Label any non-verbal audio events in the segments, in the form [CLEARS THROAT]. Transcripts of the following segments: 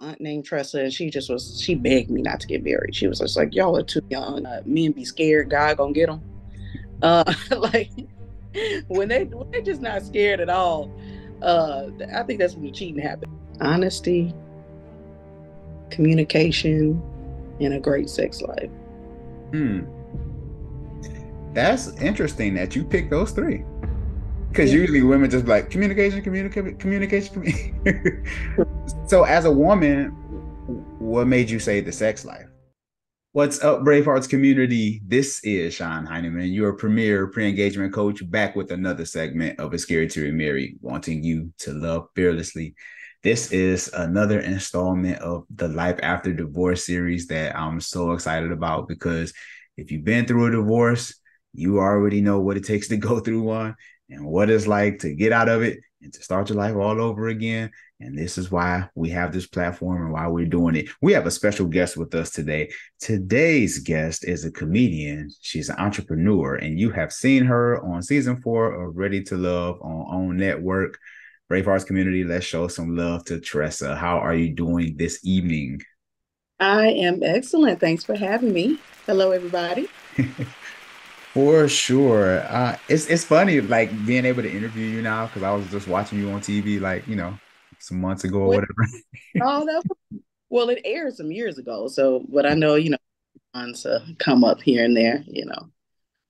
aunt named Tressa, and she just was she begged me not to get married. She was just like, "Y'all are too young. Uh, men be scared. God gonna get them." Uh, [LAUGHS] like when they when they're just not scared at all. Uh, I think that's when the cheating happens. Honesty, communication, and a great sex life. Hmm. That's interesting that you picked those three. Because yeah. usually women just like communication, communication, communication. [LAUGHS] so, as a woman, what made you say the sex life? What's up, Bravehearts community? This is Sean Heineman, your premier pre-engagement coach, back with another segment of It's Scary to Remarry, wanting you to love fearlessly. This is another installment of the Life After Divorce series that I'm so excited about because if you've been through a divorce, you already know what it takes to go through one and what it's like to get out of it and to start your life all over again. And this is why we have this platform and why we're doing it. We have a special guest with us today. Today's guest is a comedian. She's an entrepreneur, and you have seen her on season four of Ready to Love on OWN Network. Bravehearts community, let's show some love to Tressa. How are you doing this evening? I am excellent. Thanks for having me. Hello, everybody. [LAUGHS] For sure. Uh, it's it's funny like being able to interview you now because I was just watching you on TV like you know some months ago or whatever. [LAUGHS] oh no. Well, it aired some years ago, so but I know you know on to come up here and there, you know.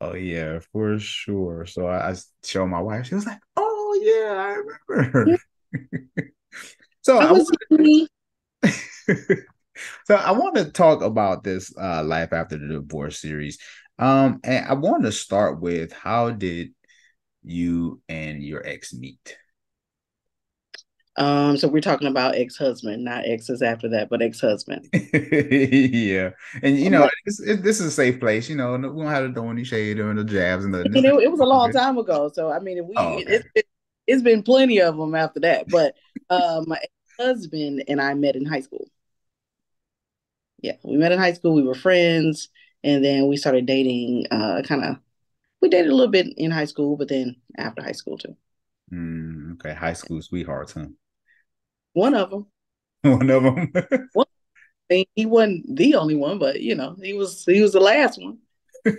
Oh yeah, for sure. So I, I showed my wife. She was like, "Oh yeah, I remember." [LAUGHS] so I, I [LAUGHS] so I want to talk about this uh, life after the divorce series. Um, and I want to start with how did you and your ex meet? Um, so we're talking about ex-husband, not exes after that, but ex-husband. [LAUGHS] yeah, and you know, it, this is a safe place. You know, we don't have to throw any shade or the jabs and the. You know, it was a long time ago, so I mean, we oh, okay. it's, it, it's been plenty of them after that. But uh, my husband and I met in high school. Yeah, we met in high school. We were friends and then we started dating uh kind of we dated a little bit in high school but then after high school too mm, okay high school sweethearts huh one of them [LAUGHS] one of them [LAUGHS] one, he wasn't the only one but you know he was he was the last one. [LAUGHS]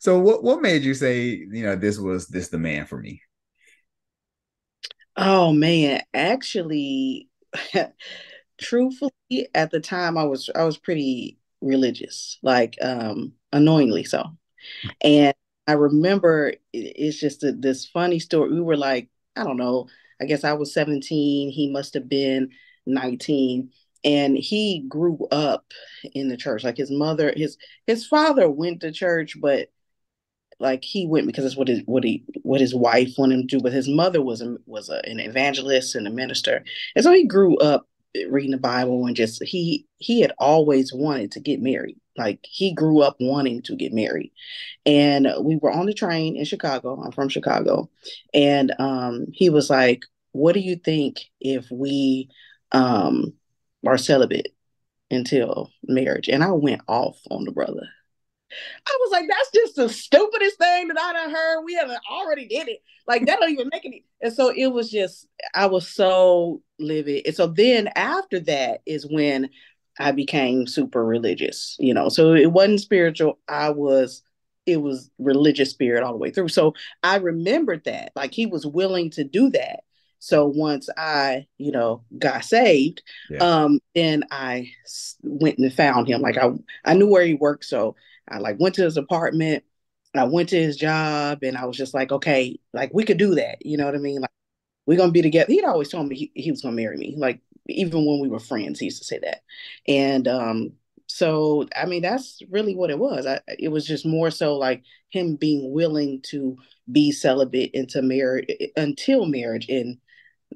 So what what made you say you know this was this the man for me? Oh man. Actually truthfully at the time i was i was pretty religious, like um, annoyingly so. And I remember it's just a, this funny story. We were like, I don't know, I guess I was 17, he must have been 19 and he grew up in the church. Like his mother his his father went to church but like he went because it's what his what he what his wife wanted him to do but his mother was a, was a, an evangelist and a minister. And so he grew up reading the Bible and just he he had always wanted to get married. Like he grew up wanting to get married. And we were on the train in Chicago. I'm from Chicago. And um he was like, "What do you think if we um are celibate until marriage?" And I went off on the brother. I was like, that's just the stupidest thing that I done heard. We haven't already did it. Like that don't even make any. [LAUGHS] And so it was just, I was so livid. And so then after that is when I became super religious, you know. So it wasn't spiritual. I was, it was religious spirit all the way through. So I remembered that. Like he was willing to do that. So once I, you know, got saved, yeah. um, then I went and found him. Like I, I knew where he worked, so I like went to his apartment. I went to his job, and I was just like, okay, like we could do that. You know what I mean? Like we're gonna be together. He'd always told me he, he was gonna marry me. Like even when we were friends, he used to say that. And um, so I mean, that's really what it was. I, it was just more so like him being willing to be celibate into marriage until marriage, and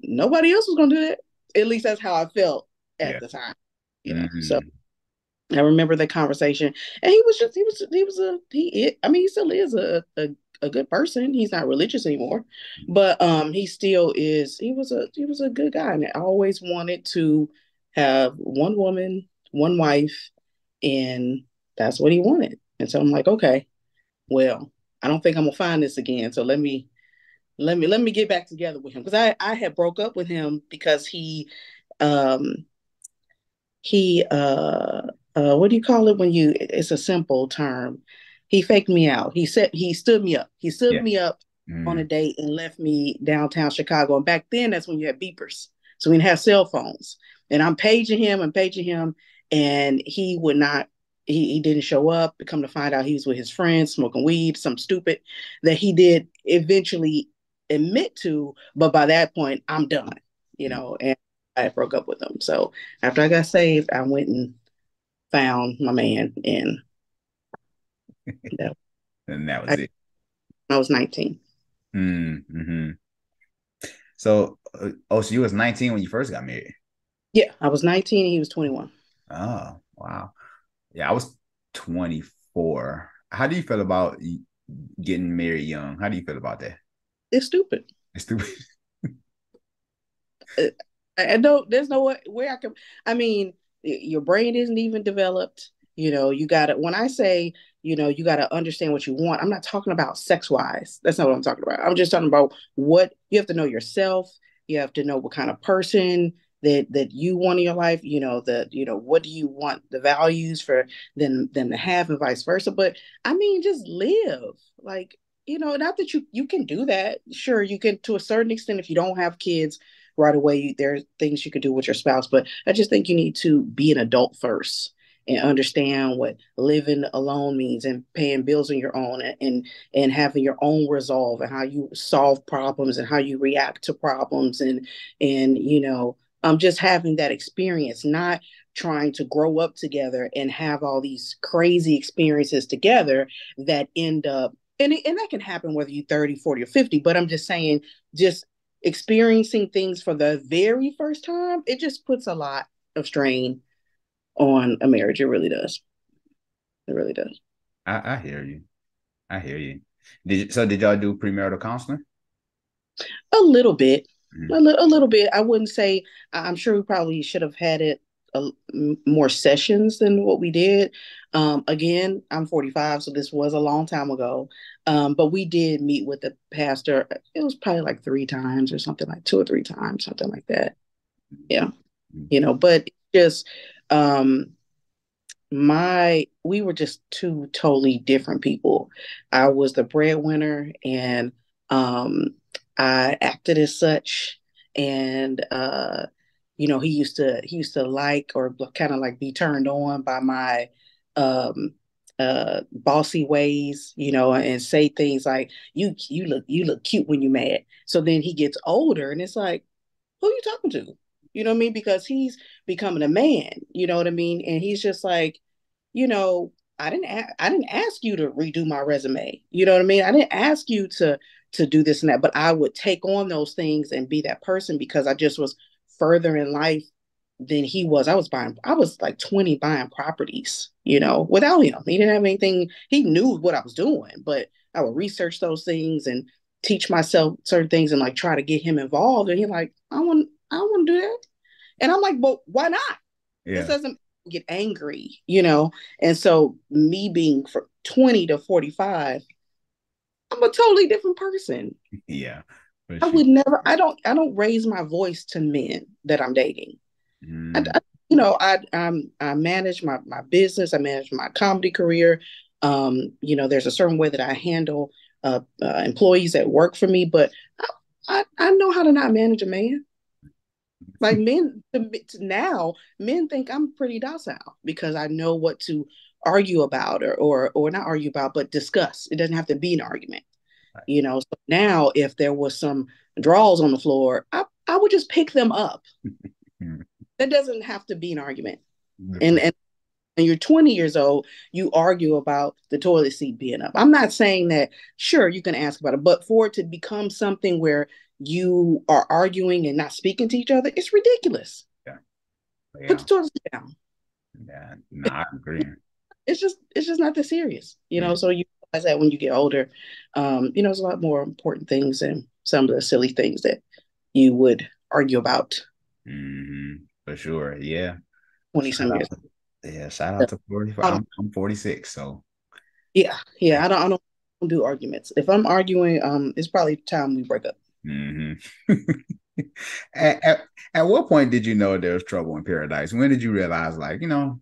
nobody else was gonna do that. At least that's how I felt at yeah. the time. You know, mm-hmm. so I remember the conversation, and he was just he was he was a he. I mean, he still is a, a a good person. He's not religious anymore, but um, he still is. He was a he was a good guy, and I always wanted to have one woman, one wife, and that's what he wanted. And so I'm like, okay, well, I don't think I'm gonna find this again. So let me let me let me get back together with him because I I had broke up with him because he um, he uh, uh, what do you call it when you? It's a simple term. He faked me out. He said he stood me up. He stood yeah. me up mm. on a date and left me downtown Chicago. And back then, that's when you had beepers, so we didn't have cell phones. And I'm paging him and paging him, and he would not he, he didn't show up. Come to find out he was with his friends smoking weed, some stupid that he did eventually admit to. But by that point, I'm done, you know, and I broke up with him. So after I got saved, I went and found my man and that, [LAUGHS] and that was I, it. I was 19. Mm-hmm. So, uh, oh, so you was 19 when you first got married? Yeah, I was 19 and he was 21. Oh, wow. Yeah, I was 24. How do you feel about getting married young? How do you feel about that? It's stupid. It's stupid. [LAUGHS] I know there's no way, way I can. I mean, your brain isn't even developed. You know, you got to, when I say, you know, you got to understand what you want, I'm not talking about sex wise. That's not what I'm talking about. I'm just talking about what you have to know yourself. You have to know what kind of person that that you want in your life you know the you know what do you want the values for them them to have and vice versa but i mean just live like you know not that you you can do that sure you can to a certain extent if you don't have kids right away there are things you can do with your spouse but i just think you need to be an adult first and understand what living alone means and paying bills on your own and, and and having your own resolve and how you solve problems and how you react to problems and and you know um, just having that experience, not trying to grow up together and have all these crazy experiences together that end up, and, and that can happen whether you're 30, 40, or 50, but I'm just saying, just experiencing things for the very first time, it just puts a lot of strain on a marriage. It really does. It really does. I, I hear you. I hear you. Did so? Did y'all do premarital counseling? A little bit. Mm-hmm. A, li- a little bit. I wouldn't say. I'm sure we probably should have had it a, more sessions than what we did. Um, again, I'm 45, so this was a long time ago. Um, but we did meet with the pastor. It was probably like three times or something like two or three times, something like that. Yeah, mm-hmm. you know. But just um, my we were just two totally different people. I was the breadwinner, and um, I acted as such, and uh, you know, he used to he used to like or kind of like be turned on by my um, uh, bossy ways, you know, and say things like "you you look you look cute when you're mad." So then he gets older, and it's like, who are you talking to? You know what I mean? Because he's becoming a man. You know what I mean? And he's just like, you know, I didn't a- I didn't ask you to redo my resume. You know what I mean? I didn't ask you to to do this and that, but I would take on those things and be that person because I just was further in life than he was. I was buying, I was like 20 buying properties, you know, without him. He didn't have anything, he knew what I was doing, but I would research those things and teach myself certain things and like try to get him involved. And he's like, I want, I want to do that. And I'm like, but why not? Yeah. This doesn't get angry, you know? And so me being from 20 to 45, I'm a totally different person. [LAUGHS] Yeah. I would never. I don't. I don't raise my voice to men that I'm dating. Mm. I, I, you know, I I'm, I manage my my business. I manage my comedy career. Um, you know, there's a certain way that I handle uh, uh, employees that work for me, but I, I, I know how to not manage a man. Like [LAUGHS] men now, men think I'm pretty docile because I know what to argue about or or or not argue about, but discuss. It doesn't have to be an argument. Right. You know, so now if there was some draws on the floor, I, I would just pick them up. [LAUGHS] that doesn't have to be an argument. And and and you're 20 years old, you argue about the toilet seat being up. I'm not saying that, sure, you can ask about it, but for it to become something where you are arguing and not speaking to each other, it's ridiculous. Yeah. yeah. Put the toilet seat down. Yeah, no, I agree [LAUGHS] it's just it's just not that serious, you know. So you realize that when you get older, um, you know, there's a lot more important things and some of the silly things that you would argue about. Mm-hmm. For sure, yeah. Twenty some years. Yeah, shout out to forty. I'm, I'm forty six, so. Yeah, yeah. I don't. I don't do arguments. If I'm arguing, um, it's probably time we break up. Mm-hmm. [LAUGHS] at, at, at what point did you know there was trouble in paradise? When did you realize, like, you know,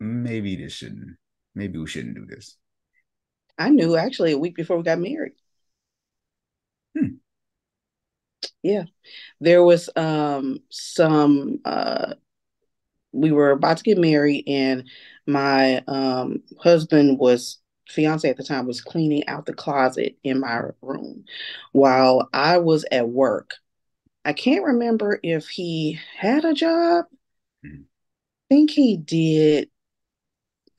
maybe this shouldn't, maybe we shouldn't do this? I knew actually a week before we got married. Hmm. Yeah. There was um some uh we were about to get married and my um husband was fiance at the time was cleaning out the closet in my room while I was at work. I can't remember if he had a job. Mm-hmm. I think he did.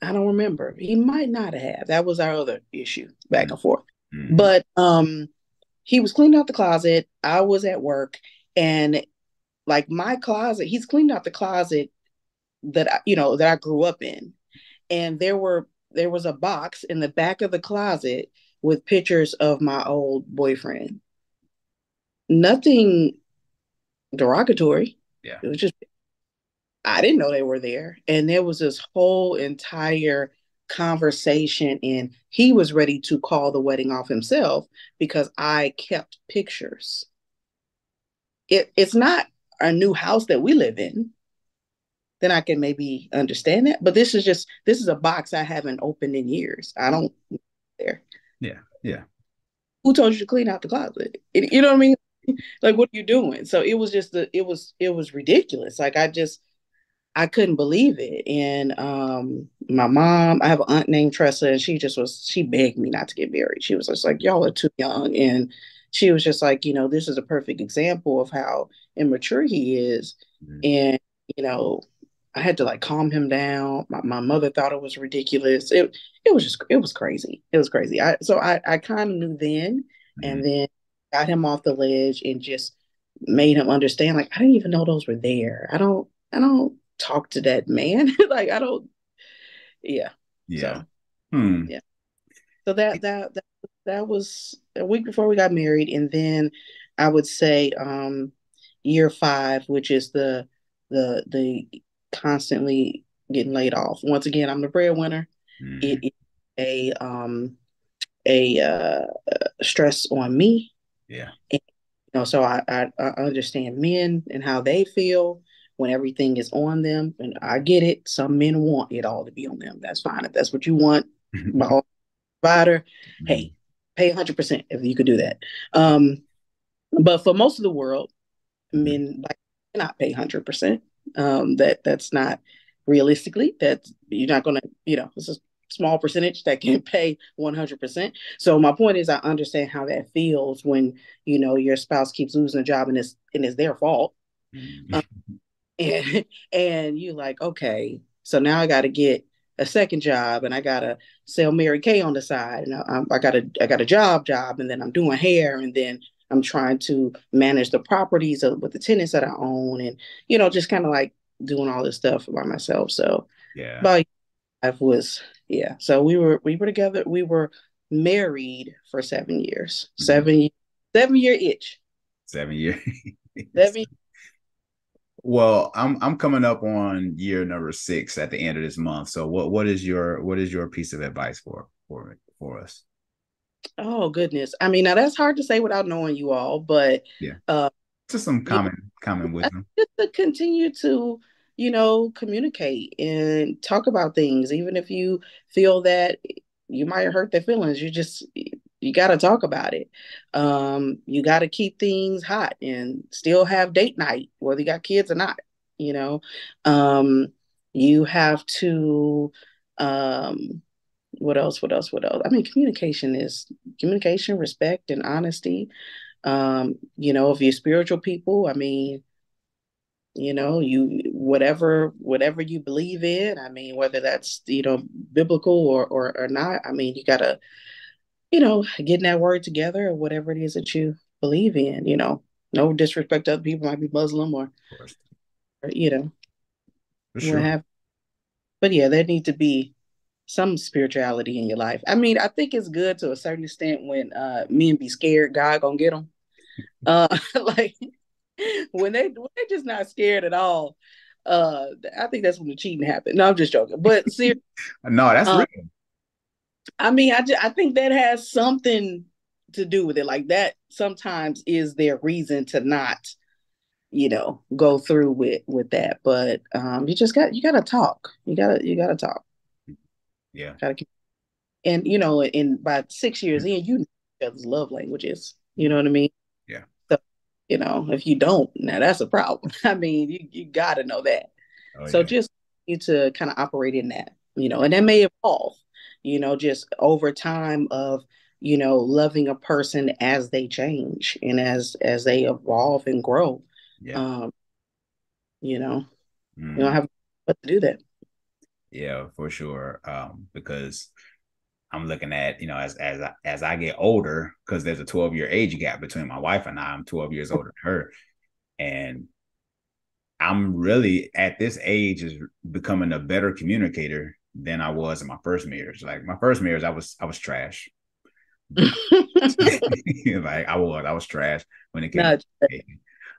I don't remember. He might not have. That was our other issue back and forth. Mm-hmm. But um he was cleaning out the closet. I was at work and like my closet, he's cleaned out the closet that I, you know that I grew up in. And there were there was a box in the back of the closet with pictures of my old boyfriend. Nothing derogatory. Yeah. It was just I didn't know they were there. And there was this whole entire conversation and he was ready to call the wedding off himself because I kept pictures. It, it's not a new house that we live in then I can maybe understand that. But this is just this is a box I haven't opened in years. I don't [LAUGHS] there. Yeah, yeah. Who told you to clean out the closet? It, you know what I mean? [LAUGHS] like, what are you doing? So it was just the it was it was ridiculous. Like I just I couldn't believe it. And um, my mom, I have an aunt named Tressa, and she just was, she begged me not to get married. She was just like, y'all are too young. And she was just like, you know, this is a perfect example of how immature he is. Mm-hmm. And, you know, I had to like calm him down. My, my mother thought it was ridiculous. It it was just it was crazy. It was crazy. I so I I kind of knew then, mm-hmm. and then got him off the ledge and just made him understand. Like I didn't even know those were there. I don't I don't talk to that man. [LAUGHS] like I don't. Yeah. Yeah. So, hmm. Yeah. So that that that that was a week before we got married, and then I would say um year five, which is the the the constantly getting laid off. Once again, I'm the breadwinner. Mm-hmm. It is a um a uh, stress on me. Yeah. And, you know, so I, I, I understand men and how they feel when everything is on them, and I get it. Some men want it all to be on them. That's fine if that's what you want. My provider, mm-hmm. hey, pay 100 percent if you could do that. Um, but for most of the world, mm-hmm. men like cannot pay 100 percent um, that that's not realistically that you're not going to you know it's a small percentage that can [LAUGHS] pay 100% so my point is i understand how that feels when you know your spouse keeps losing a job and it's and it's their fault mm-hmm. um, [LAUGHS] and [LAUGHS] and you like okay so now i got to get a second job and i got to sell mary kay on the side and I, I got a i got a job job and then i'm doing hair and then I'm trying to manage the properties of, with the tenants that I own, and you know, just kind of like doing all this stuff by myself. So yeah, but I was yeah. So we were we were together. We were married for seven years. Mm-hmm. Seven seven year itch. Seven year. [LAUGHS] seven. Well, I'm I'm coming up on year number six at the end of this month. So what what is your what is your piece of advice for for for us? Oh goodness. I mean, now that's hard to say without knowing you all, but yeah, uh, just some common yeah, common wisdom. Just to continue to, you know, communicate and talk about things, even if you feel that you might hurt their feelings. You just you got to talk about it. Um, you got to keep things hot and still have date night, whether you got kids or not. You know, um, you have to um what else what else what else i mean communication is communication respect and honesty um you know if you're spiritual people i mean you know you whatever whatever you believe in i mean whether that's you know biblical or or, or not i mean you gotta you know getting that word together or whatever it is that you believe in you know no disrespect to other people might be muslim or, or you know sure. have but yeah there need to be some spirituality in your life. I mean, I think it's good to a certain extent when uh men be scared God gonna get them. [LAUGHS] Uh [LAUGHS] like when they when they're just not scared at all. Uh I think that's when the cheating happened. No, I'm just joking. But seriously, [LAUGHS] no, that's uh, real. I mean, I just, I think that has something to do with it. Like that sometimes is their reason to not, you know, go through with with that. But um, you just got you got to talk. You gotta you gotta talk. Yeah. Gotta, keep, and you know, in by six years in, you know each other's love languages. You know what I mean? Yeah. So, you know, if you don't, now that's a problem. [LAUGHS] I mean, you you got to know that. Oh, so yeah. just you to kind of operate in that, you know, and that may evolve, you know, just over time of you know loving a person as they change and as as they evolve and grow. Yeah. Um, you know, mm. you don't mm-hmm. have to do that. Yeah, for sure. Um, because I'm looking at, you know, as as I, as I get older, because there's a 12 year age gap between my wife and I. I'm 12 years older than her, and I'm really at this age is becoming a better communicator than I was in my first marriage. Like my first marriage, I was I was trash. [LAUGHS] [LAUGHS] like I was, I was trash when it came. to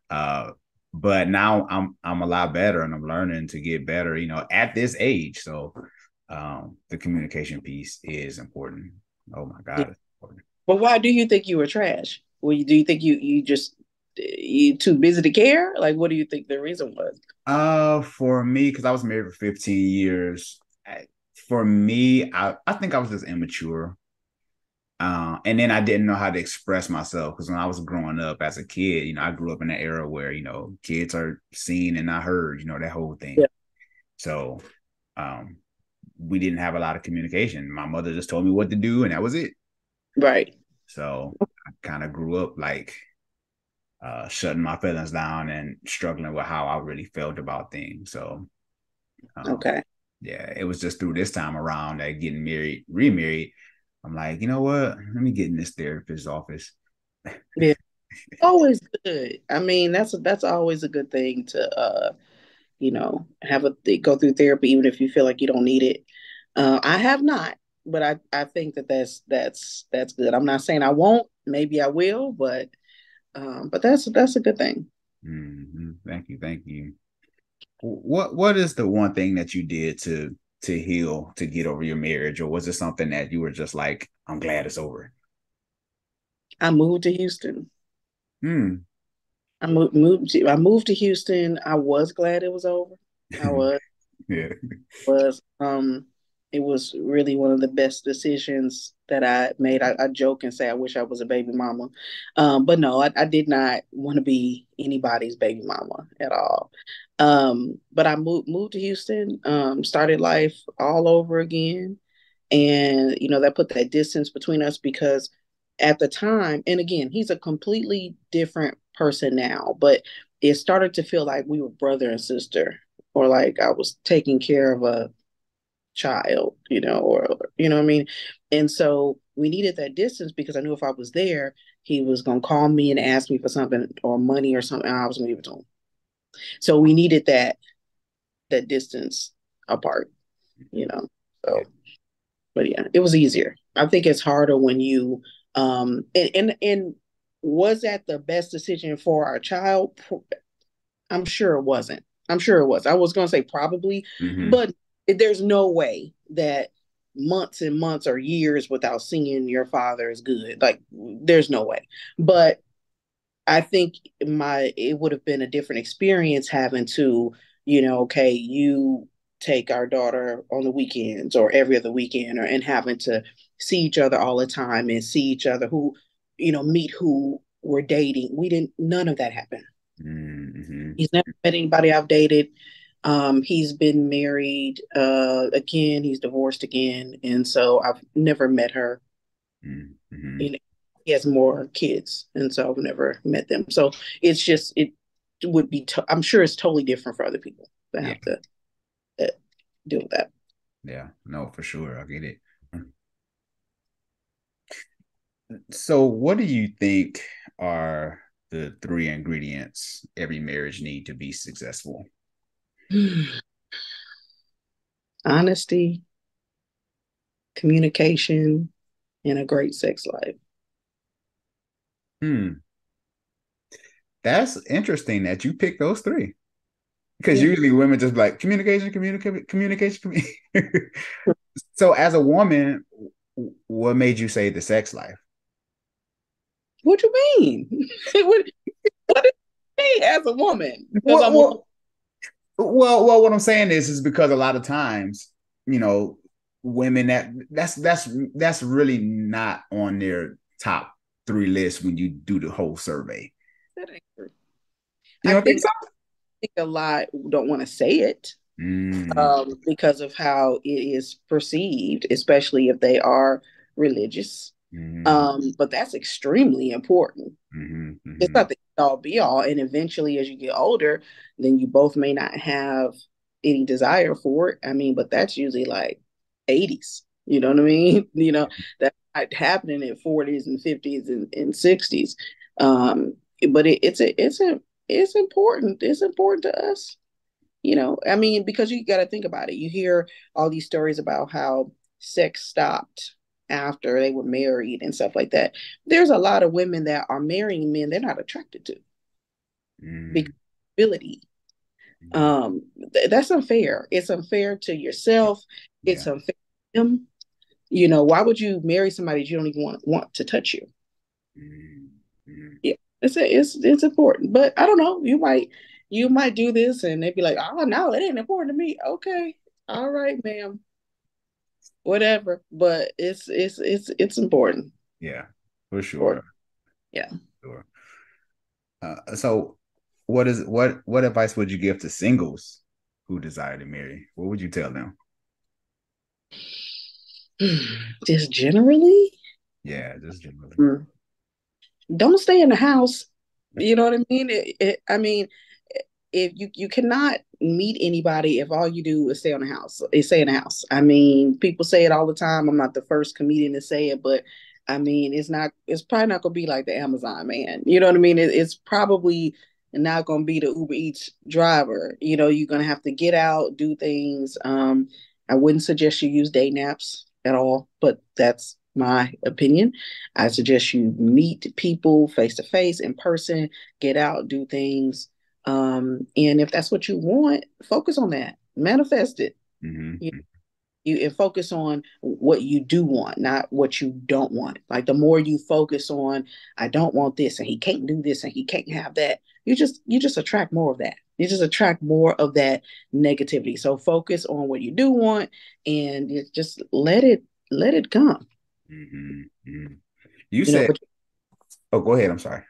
uh, but now I'm I'm a lot better and I'm learning to get better. You know, at this age, so um, the communication piece is important. Oh my god! But why do you think you were trash? Well, do you think you you just you too busy to care? Like, what do you think the reason was? Uh, for me, because I was married for 15 years. For me, I I think I was just immature. Uh, and then I didn't know how to express myself because when I was growing up as a kid, you know, I grew up in an era where you know kids are seen and not heard, you know, that whole thing. Yeah. So, um, we didn't have a lot of communication. My mother just told me what to do, and that was it. Right. So I kind of grew up like uh, shutting my feelings down and struggling with how I really felt about things. So, um, okay. Yeah, it was just through this time around that getting married, remarried. I'm like, you know what? Let me get in this therapist's office. yeah, [LAUGHS] always good. I mean, that's that's always a good thing to uh you know, have a th- go through therapy even if you feel like you don't need it. Uh, I have not, but I I think that that's that's that's good. I'm not saying I won't. Maybe I will, but um, but that's that's a good thing. Mm-hmm. Thank you, thank you. What what is the one thing that you did to to heal to get over your marriage, or was it something that you were just like, I'm glad it's over? I moved to Houston. Hmm. I moved, moved to, I moved to Houston. I was glad it was over. I [LAUGHS] was. yeah. Was um it was really one of the best decisions that I made. I, I joke and say I wish I was a baby mama. Um, but no, I, I did not want to be anybody's baby mama at all. Um, but I moved moved to Houston, um, started life all over again. And you know, that put that distance between us because at the time, and again, he's a completely different person now, but it started to feel like we were brother and sister, or like I was taking care of a child, you know, or you know what I mean? And so we needed that distance because I knew if I was there, he was gonna call me and ask me for something or money or something, I was gonna give it to him. So we needed that that distance apart, you know. So but yeah, it was easier. I think it's harder when you um and and, and was that the best decision for our child? I'm sure it wasn't. I'm sure it was. I was going to say probably, mm-hmm. but there's no way that months and months or years without seeing your father is good. Like there's no way. But I think my it would have been a different experience having to, you know, okay, you take our daughter on the weekends or every other weekend or and having to see each other all the time and see each other who you know, meet who we're dating. We didn't, none of that happened. Mm-hmm. He's never met anybody I've dated. Um, he's been married uh, again. He's divorced again, and so I've never met her. Mm-hmm. You know, he has more kids, and so I've never met them. So it's just it would be. To- I'm sure it's totally different for other people that yeah. have to uh, deal with that. Yeah, no, for sure, I get it. So, what do you think are the three ingredients every marriage need to be successful? [SIGHS] Honesty, communication, and a great sex life. Hmm. That's interesting that you picked those three. Because yeah. usually women just like communication, communication, communication. [LAUGHS] so, as a woman, what made you say the sex life? What [LAUGHS] do you mean? what, what me as a woman? Well, well, well, well, what I'm saying is, is because a lot of times, you know, women that that's that's that's really not on their top three list when you do the whole survey. That ain't true. You I think? I think a lot don't want to say it mm. um, because of how it is perceived, especially if they are religious. Mm-hmm. Um, but that's extremely important. Mm-hmm, mm-hmm. It's not the all be all. And eventually, as you get older, then you both may not have any desire for it. I mean, but that's usually like 80s. You know what I mean? [LAUGHS] You know, that's not happening in 40s and 50s and, and 60s. Um, but it, it's a it's a it's important. It's important to us. You know, I mean, because you got to think about it. You hear all these stories about how sex stopped after they were married and stuff like that. There's a lot of women that are marrying men they're not attracted to. Mm. ability. Mm. Um, th- that's unfair. It's unfair to yourself. It's yeah. unfair to them. You know, why would you marry somebody you don't even want want to touch you? Mm. Yeah, it's a, it's it's important. But I don't know. You might you might do this and they'd be like, oh no, it ain't important to me. Okay, all right, ma'am whatever. But it's it's it's it's important. Yeah, for sure. Yeah. Sure. Uh, so, what is what what advice would you give to singles who desire to marry? What would you tell them? [SIGHS] Just generally. Yeah, just generally. Mm. Don't stay in the house. You know what I mean? It, it, I mean, if you you cannot meet anybody if all you do is stay on the house is stay in the house. I mean people say it all the time. I'm not the first comedian to say it but i mean it's not it's probably not gonna be like the amazon man. You know what i mean? It, it's probably not gonna be the uber eats driver. You know you're gonna have to get out do things. Um i wouldn't suggest you use day naps at all but that's my opinion. I suggest you meet people face to face in person, get out, do things, um, and if that's what you want, focus on that, manifest it. Mm-hmm. You, you and focus on what you do want, not what you don't want. Like the more you focus on, I don't want this, and he can't do this, and he can't have that. You just you just attract more of that. You just attract more of that negativity. So focus on what you do want, and just let it let it come. Mm-hmm. mm-hmm. You, you, said, know, but, "Oh, go ahead." I'm sorry.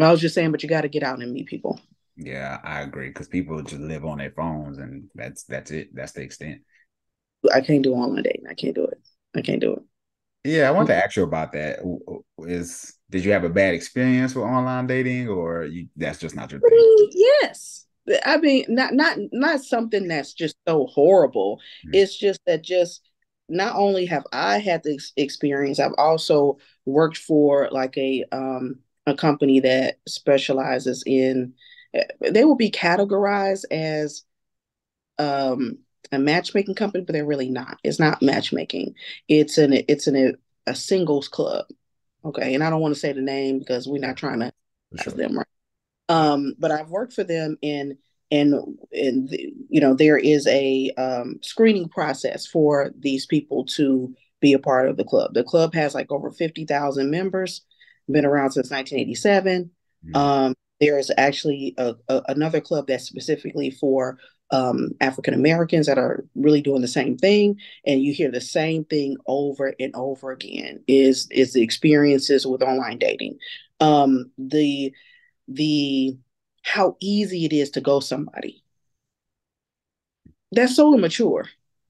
I was just saying, but you got to get out and meet people. Yeah, I agree because people just live on their phones, and that's that's it. That's the extent. I can't do online dating. I can't do it. I can't do it. Yeah, I want to ask you about that. Is did you have a bad experience with online dating, or you, that's just not your thing? Yes, I mean, not not not something that's just so horrible. Mm-hmm. It's just that just not only have I had this experience, I've also worked for like a um a company that specializes in they will be categorized as um, a matchmaking company, but they're really not. It's not matchmaking. It's an it's an a singles club. Okay, and I don't want to say the name because we're not trying to sure. them right. Um, but I've worked for them in and and you know there is a um, screening process for these people to be a part of the club. The club has like over fifty thousand members, been around since 1987. Mm-hmm. Um, there is actually a, a, another club that's specifically for um, African Americans that are really doing the same thing, and you hear the same thing over and over again. Is is the experiences with online dating, um, the the how easy it is to go somebody. That's so immature.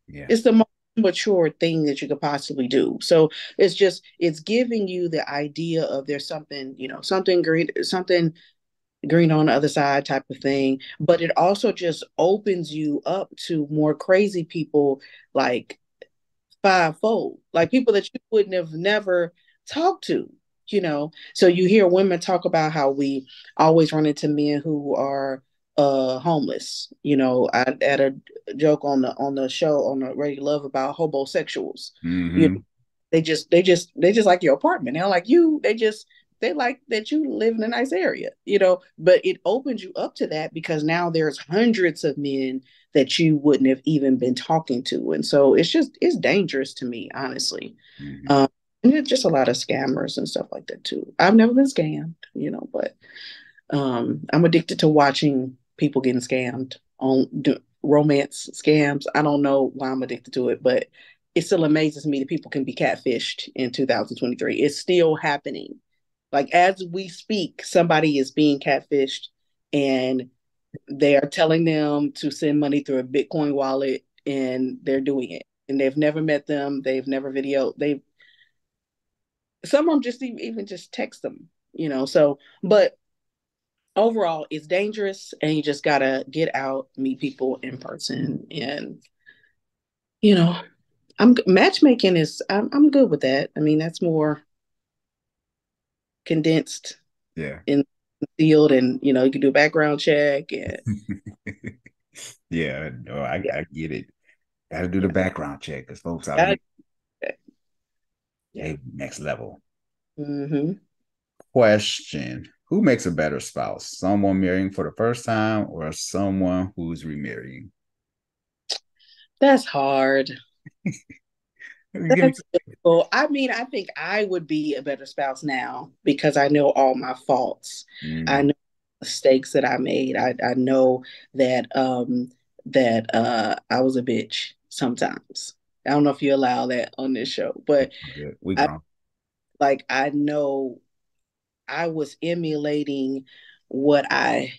Yeah. It's the most mature thing that you could possibly do. So it's just it's giving you the idea of there's something, you know, something great, something green on the other side type of thing. But it also just opens you up to more crazy people like fivefold, like people that you wouldn't have never talked to, you know. So you hear women talk about how we always run into men who are uh homeless. You know, I had a joke on the on the show on the Ready to Love about homosexuals. Mm-hmm. You know, they just they just they just like your apartment. They're like you. They just they like that you live in a nice area, you know, but it opens you up to that because now there's hundreds of men that you wouldn't have even been talking to. And so it's just, it's dangerous to me, honestly. Mm-hmm. Um, and there's just a lot of scammers and stuff like that too. I've never been scammed, you know, but um, I'm addicted to watching people getting scammed on do, romance scams. I don't know why I'm addicted to it, but it still amazes me that people can be catfished in 2023. It's still happening. Like as we speak, somebody is being catfished and they are telling them to send money through a Bitcoin wallet and they're doing it. And they've never met them. They've never videoed, They've some of them just even, just text them, you know. So, but overall, it's dangerous, and you just gotta get out, meet people in person, and you know, I'm matchmaking is I'm I'm good with that. I mean, that's more condensed, yeah, in the field, and you know, you can do a background check and. [LAUGHS] yeah, no, I, yeah. I get it. Got to do the background check because folks out here yeah. next level. Mm-hmm. Question Who makes a better spouse? Someone marrying for the first time or someone who's remarrying? That's hard. [LAUGHS] That's difficult. I mean, I think I would be a better spouse now because I know all my faults. Mm. I know mistakes that I made. I, I know that um that uh I was a bitch sometimes. I don't know if you allow that on this show, but we I, like I know I was emulating what I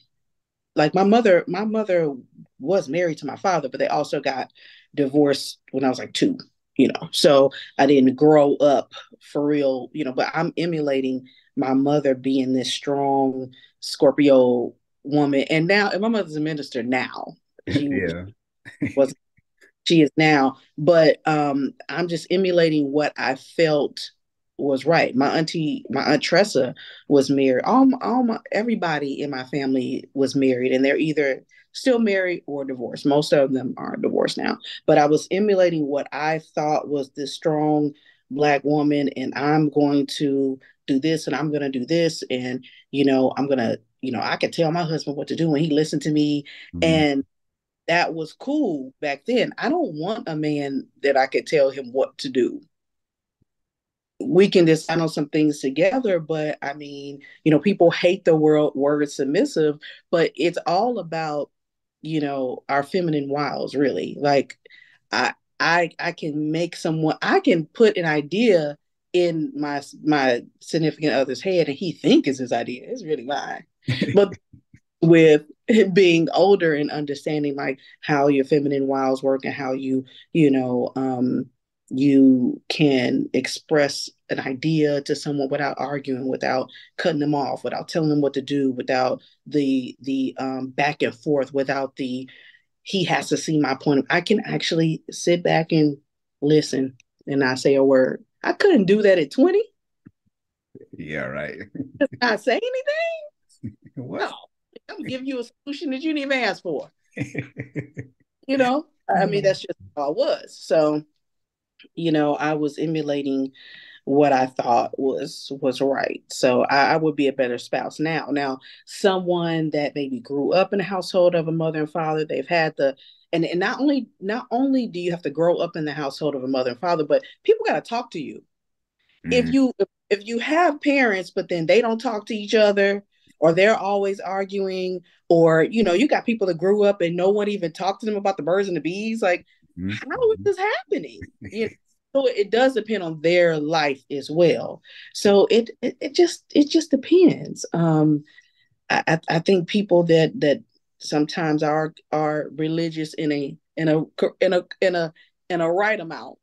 like my mother my mother was married to my father, but they also got divorced when I was like 2, you know. So I didn't grow up for real, you know, but I'm emulating my mother being this strong Scorpio woman and now and my mother's a minister now. [LAUGHS] She yeah. was she is now. But um, I'm just emulating what I felt was right. My auntie, my aunt Tressa was married. All, all my, everybody in my family was married, and they're either still married or divorced. Most of them are divorced now. But I was emulating what I thought was this strong black woman, and I'm going to do this, and I'm going to do this, and you know, I'm going to, you know, I could tell my husband what to do, and he listened to me, mm-hmm. and that was cool back then. I don't want a man that I could tell him what to do. We can decide on some things together, but I mean, you know, people hate the word word submissive, but it's all about, you know, our feminine wiles, really. Like I I I can make someone I can put an idea in my my significant other's head and he think is his idea. It's really mine. [LAUGHS] but with being older and understanding like how your feminine wiles work and how you you know um you can express an idea to someone without arguing without cutting them off without telling them what to do without the the um back and forth without the he has to see my point of i can actually sit back and listen and not say a word. I couldn't do that at 20 yeah right. Not say anything? [LAUGHS] What? No. I'm give you a solution that you didn't even ask for. [LAUGHS] you know, I mean, that's just how I was. So, you know, I was emulating what I thought was was right. So I, I, would be a better spouse now. Now, someone that maybe grew up in a household of a mother and father, they've had the and, and not only not only do you have to grow up in the household of a mother and father, but people got to talk to you. Mm-hmm. If you if you have parents, but then they don't talk to each other, or they're always arguing or you know you got people that grew up and no one even talked to them about the birds and the bees like mm-hmm. how is this happening you know? So it does depend on their life as well. So it it, it just it just depends. Um I, I think people that that sometimes are are religious in a in a in a in a in a right amount.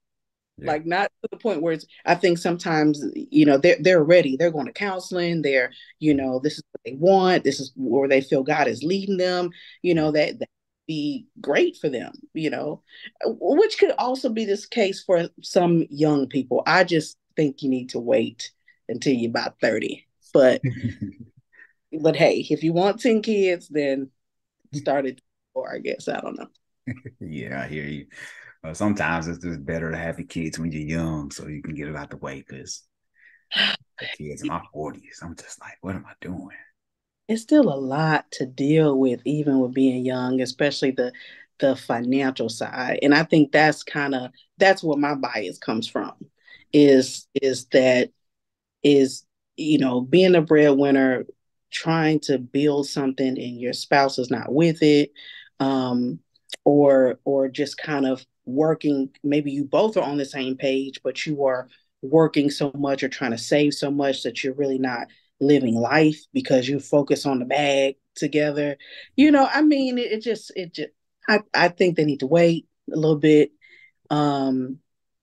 Yeah. Like not to the point where it's I think sometimes, you know, they're they're ready. They're going to counseling, they're, you know, this is what they want, this is where they feel God is leading them, you know, that that be great for them, you know, which could also be this case for some young people. I just think you need to wait until you're about 30. But [LAUGHS] but hey, if you want 10 kids, then start it or I guess. I don't know. [LAUGHS] yeah, I hear you uh, sometimes it's just better to have the kids when you're young so you can get it out the way because [SIGHS] kids in my 40s i'm just like what am i doing it's still a lot to deal with even with being young especially the the financial side and i think that's kind of that's where my bias comes from is is that is you know being a breadwinner trying to build something and your spouse is not with it um or or just kind of working maybe you both are on the same page but you are working so much or trying to save so much that you're really not living life because you focus on the bag together. You know i mean it, it just it just I, I think they need to wait a little bit um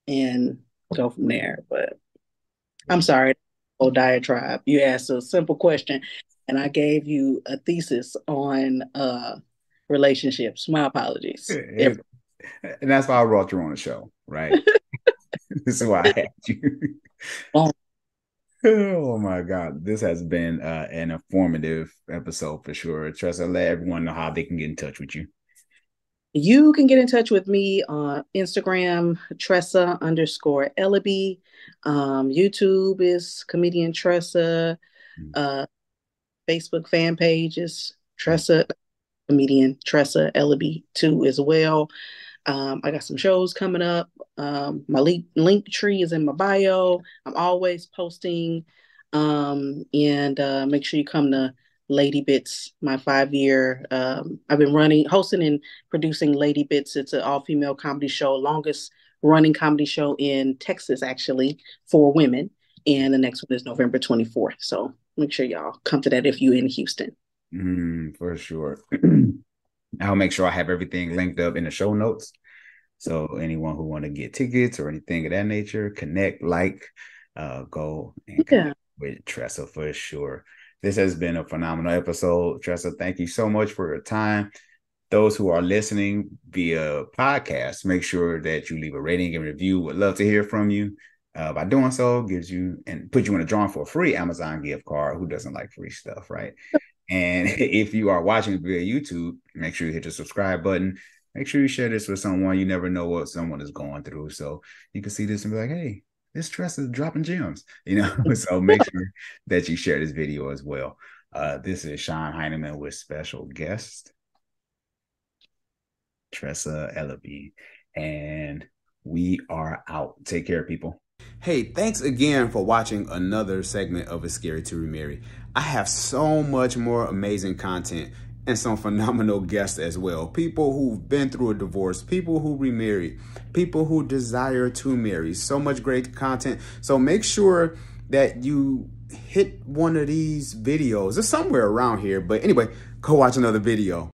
and go from there but i'm sorry old diatribe. You asked a simple question and i gave you a thesis on uh relationships. My apologies. And that's why i brought you on the show right? [LAUGHS] This is why i had you [LAUGHS] oh. my god this has been uh, an informative episode for sure tressa let everyone know how they can get in touch with you you can get in touch with me on Instagram, Tressa underscore Eleby. Um, YouTube is comedian Tressa. Mm. Uh, Facebook fan page is Tressa comedian Tressa Eleby too as well. Um, I got some shows coming up. Um, my link, link tree is in my bio. I'm always posting. Um, and uh, make sure you come to Lady Bits, my five year. Um, I've been running, hosting, and producing Lady Bits. It's an all female comedy show, longest running comedy show in Texas, actually, for women. And the next one is November 24th. So make sure y'all come to that if you're in Houston. Mm, for sure. [CLEARS THROAT] I'll make sure I have everything linked up in the show notes. So anyone who want to get tickets or anything of that nature, connect, like, uh, go and yeah. with Tressa for sure. This has been a phenomenal episode. Tressa, thank you so much for your time. Those who are listening via podcast, make sure that you leave a rating and review. Would love to hear from you. Uh, by doing so, gives you and put you in a drawing for a free Amazon gift card. Who doesn't like free stuff, right? And [LAUGHS] if you are watching via YouTube, make sure you hit the subscribe button. Make sure you share this with someone. You never know what someone is going through, so you can see this and be like, "Hey, this dress is dropping gems, [LAUGHS] you know. [LAUGHS] so make sure that you share this video as well. Uh, this is Sean Heineman with special guest Tressa Eleby, and we are out. Take care, people. Hey, thanks again for watching another segment of It's Scary to Remarry. I have so much more amazing content and some [LAUGHS] phenomenal guests as well. People who've been through a divorce, people who remarry, people who desire to marry. So much great content. So make sure that you hit one of these videos. It's somewhere around here. But anyway, go watch another video.